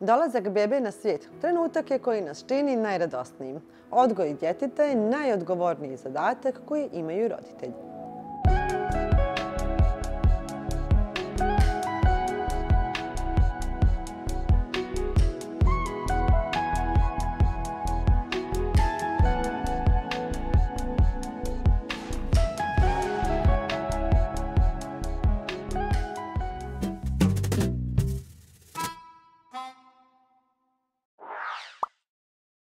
Dolazak bebe na svijet trenutak je koji nas čini najradosnijim. Odgoj djeteta je najodgovorniji zadatak koji imaju roditelji.